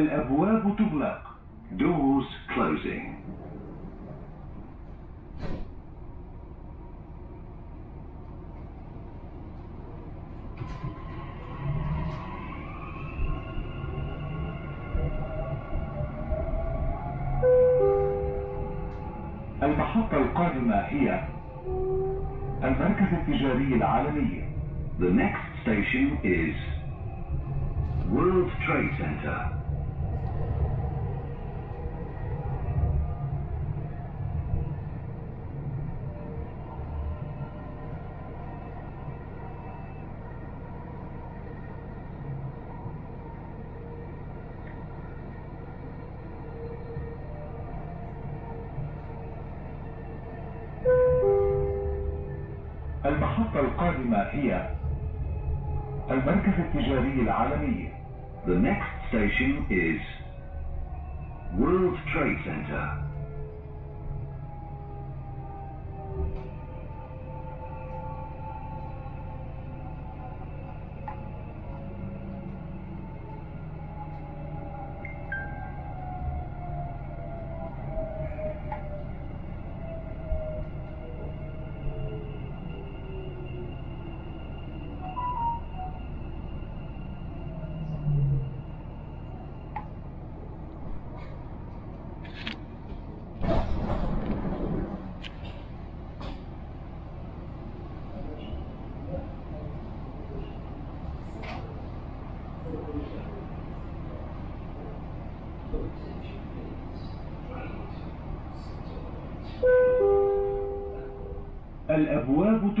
الأبواب تغلق Doors closing. المحطة القادمة هي المركز التجاري العالمي The next station is World Trade Center. المحطة القادمة هي المركز التجاري العالمي The next station is World Trade Center.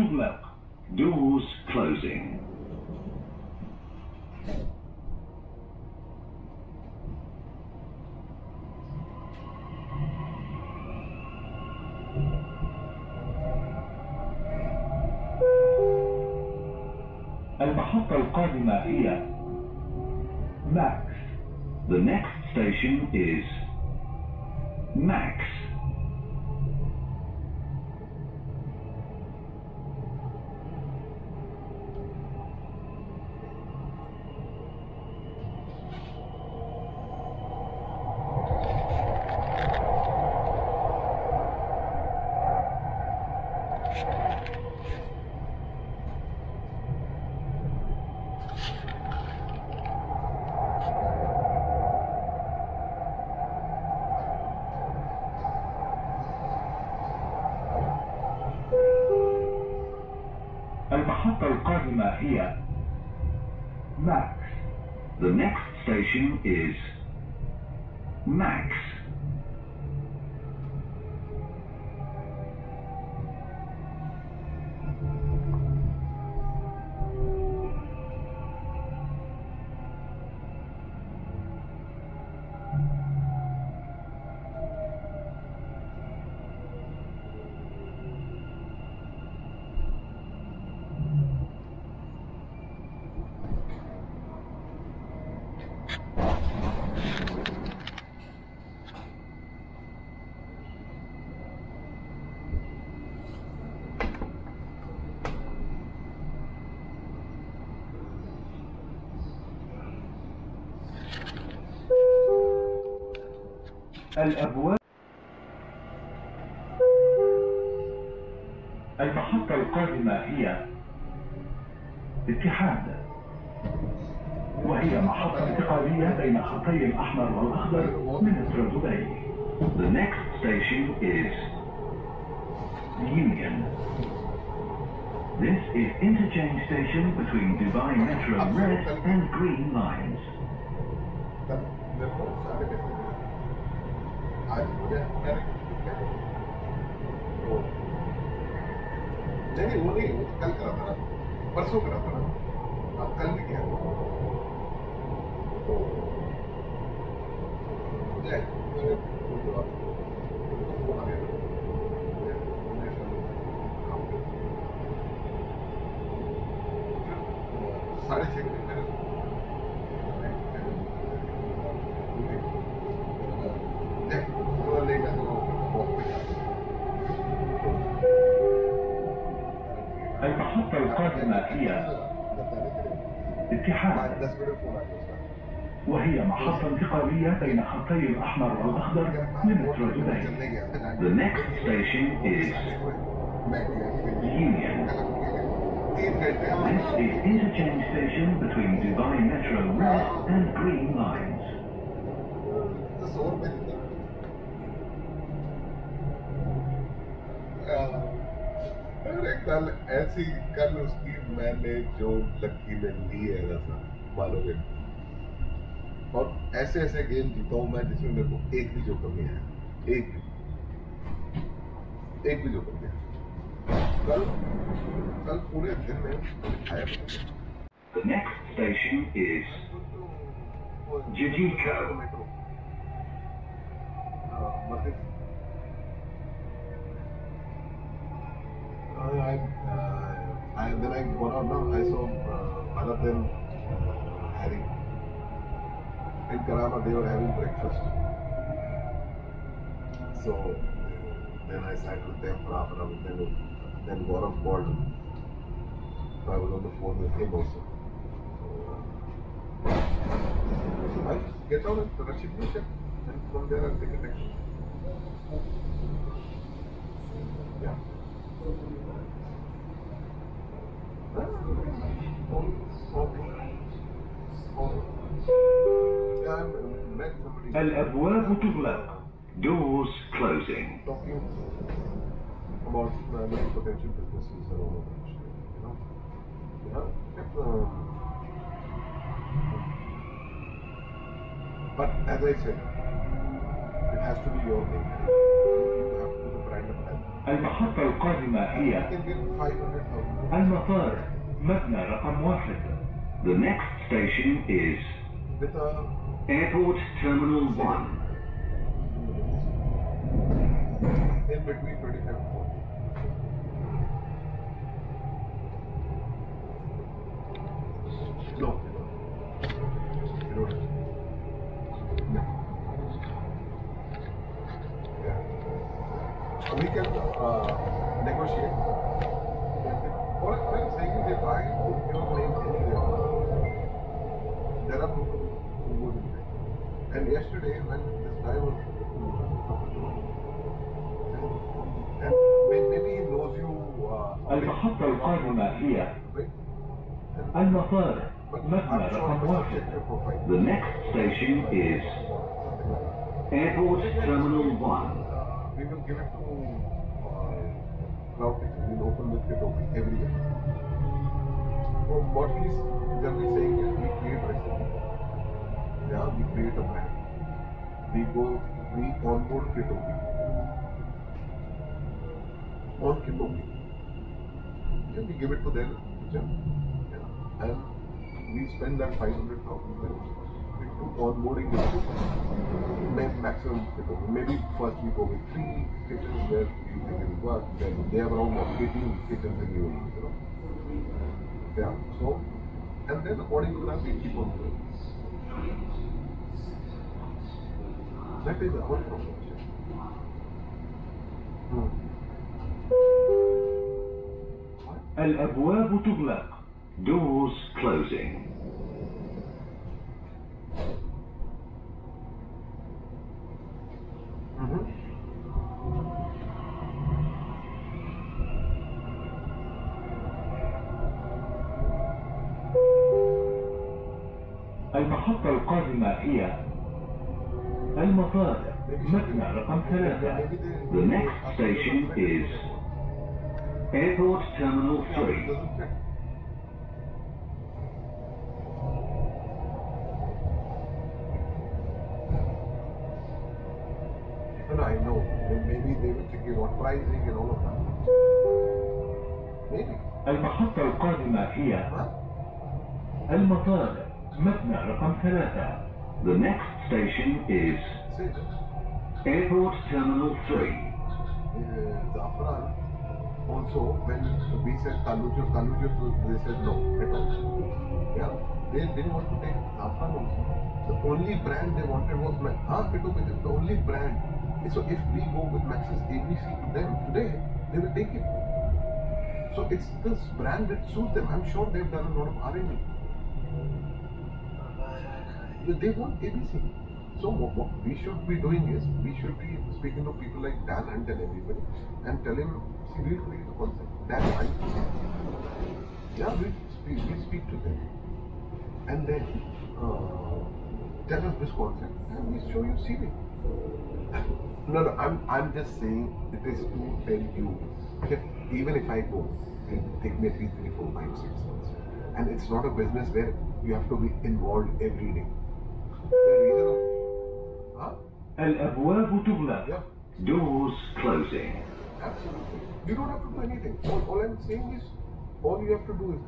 الأبواب تغلق Doors closing. المحطة القادمة هي ماكس The next station is Max. Max. The next station is Max. الأبواب المحطة القادمة هي اتحاد وهي محطة انتقالية بين الخطي الأحمر والأخضر من مترو دبي The next station is Union. This is interchange station between Dubai Metro Red and Green lines. नहीं वो नहीं वो कल करा था ना परसों करा था ना अब कल भी क्या साढ़े छः घंटे تقدم فيها اتحاد وهي محطة انتقالية بين خطي الأحمر والأخضر لمترو دبي. The next station is Union. This is interchange station between Dubai Metro Red and Green lines. रुपए कल ऐसी कल उसकी मैंने जो लकी ने ली है सर मानोगे और ऐसे ऐसे गेम जीता हूँ मैं जिसमें मेरे को एक भी जोकर नहीं आया एक भी एक भी जोकर नहीं आया कल कल पूरे दिन में आया The next station is Jijiko. Metro I, I, uh, I, then I got out now, I saw uh, Bharat and uh, Harry. In Karama, they were having breakfast. So then I sat with them for half an hour. Then, then Gaurav called. So I was on the phone with him also. So, I'll get on at Rashid Mission and from there I'll take a taxi. Yeah. Yeah, I'm met somebody الأبواب تغلق. Doors closing. talking about uh, many potential businesses and all of that shit, you know. Yeah. If, um, but as I said, it has to be your name. المحطة القادمة You هي can get 500,000 المطار مبنى رقم واحد The next station is with a Airport Terminal 1. in between 25 and 40. الرابع المطار مبنى رقم واحد The next station is Airport Terminal 1 uh, We will give it to uh, Cloud Kitchen. We'll open the kit open every year. So what he's generally saying is we create recipe. Yeah, we create a brand. We go, we onboard Kitopi. On Kitopi. Yeah, we give it to kitchen. Yeah. And we spend that 500,000 into onboarding it to maximum. Maybe first we go with three kitchens where we will work. Then they have around what, 18 kitchens in UAE, you know. Yeah. So, and then according to that, we keep on going. That is our proposition. Hmm. الأبواب تغلق. Doors closing. المحطة القادمة هي المطار مبنى رقم ثلاثة. The next station is Airport Terminal Yeah, it 3. doesn't fit. No, no, I know. May- Maybe they were thinking about pricing and all of that. Maybe. المحطة القادمة هي Huh? المطار مبنى رقم ثلاثة The next station is Say that. Airport Terminal 3. Uh, Zafran also, when we said Taluchos, Taluchos, they said no at all. Yeah, they didn't want to take Zafran also. The only brand they wanted was Max. Huh? Because it is the only brand. So if we go with Max's ABC to them today, they will take it. So it's this brand that suits them. I'm sure they've done a lot of R&D. They want ABC. So what, we should be doing is we should be speaking to people like Dan and everybody and tell him, see, we'll create concept. Dan Hunt. Yeah, we speak, we speak to them. And then uh, tell us this concept and we show you CV. No, no, I'm, I'm just saying it is to tell you, if, even if I go, it take me at least three, four, five, six months. And it's not a business where you have to be involved every day. The reason huh? الأبواب تغلق Yeah, Doors closing absolutely. You don't have to do anything. All, all I'm saying is, all you have to do is,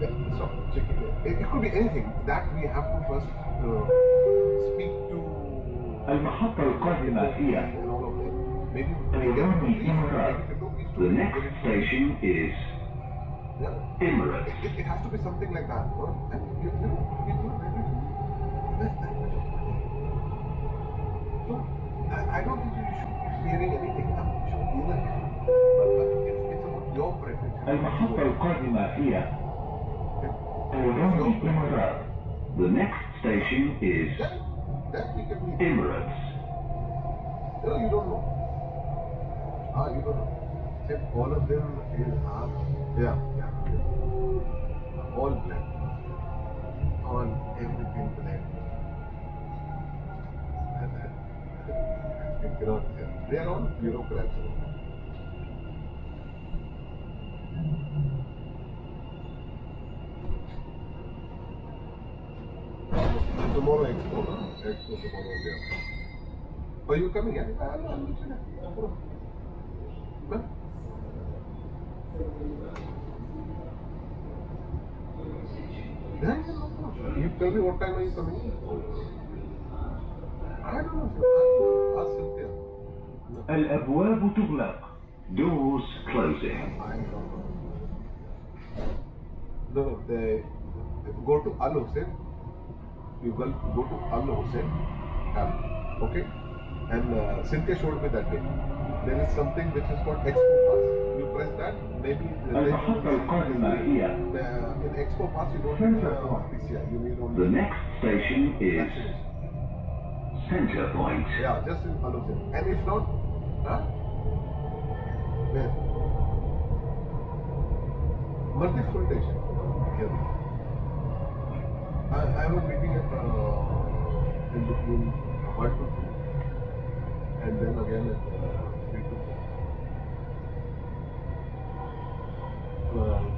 yeah, stop, check it. It, it could be anything. That we have to first uh, speak to المحطة القادمة هي and all of them. Maybe we get to these, maybe to do these The two, next get it- station is Yeah. Emirates It, it has to be something like that. Huh? And you, you know, you do everything. Invest that much of money. So, I, I don't think you should be fearing anything. I'm sure you will. But, but it's, it's about your preference. المحطة القادمة هي أوراني إمارات The next station is Then, then we can be. Emirates No, you don't know. Ah, you don't know. Say all of them is are, yeah, yeah, yeah. All black. All everything black. And then, you cannot tell. They are all bureaucrats. Tomorrow expo, no? Expo tomorrow, yeah. Are you coming? Yeah, I'll, I'll meet you there. Huh? Yeah, yeah, no problem. You tell me what time are you coming? I don't know. sir. Ask Cynthia. No, الأبواب تغلق Doors closing I don't know. No, no, they, they go to Al Hussein. You go, go to Al Hussein. app, Okay? And uh, Cynthia showed me that day. There is something which is called Expo Pass. that, maybe the expo pass you don't uh, this year. You need only the next station is Centrepoint. Yeah, just in front of it. And if not, huh? Where? Multi-frontation. Here. I, I was meeting at uh, in between 1 and then again at uh, 3 to 4.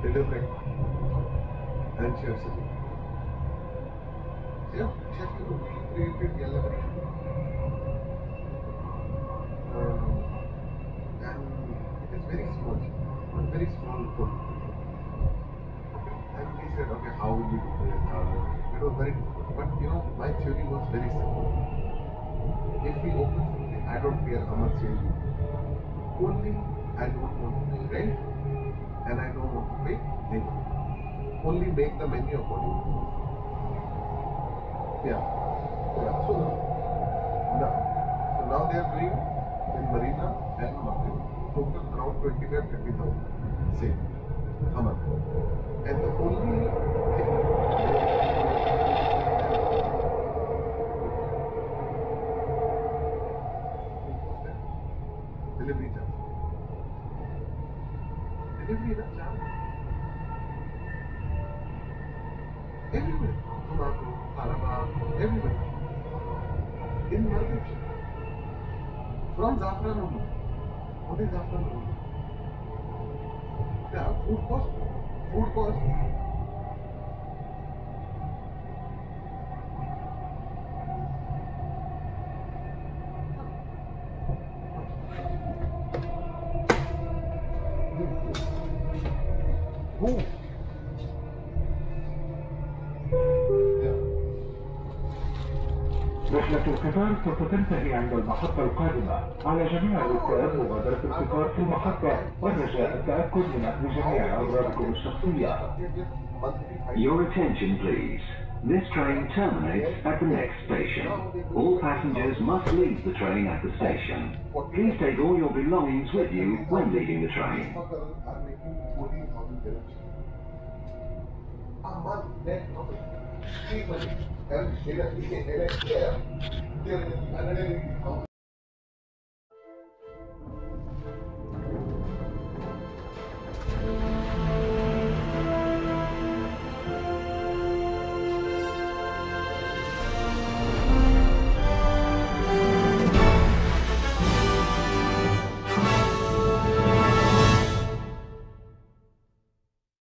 deliberate, consciously. सिर्फ शक्ति को भी created elaboration. Uh, and it is very small, very small book. And he said, okay, how will you do this? It was very, but you know, my theory was very simple. If we open something, I don't care how much you. Only I don't want to pay rent and I don't want to pay labor. Only make the menu accordingly. Yeah. Yeah. So now, so now they are doing in Marina and Martin total around 25 30,000 sale a month. And the only thing Delivery. Everywhere. Tomato, Alaba, everywhere. In Maldives. From Zafran only. What is Zafran only? Yeah, food cost. Food cost. Yeah. رحلة القطار سوف تنتهي عند المحطة القادمة على جميع الركاب مغادرة القطار في المحطة والرجاء التأكد من أخذ جميع أوراقكم الشخصية Your attention, please. This train terminates at the next station. All passengers must leave the train at the station. Please take all your belongings with you when leaving the train. Motherfuckers are making 14,000 dirhams a month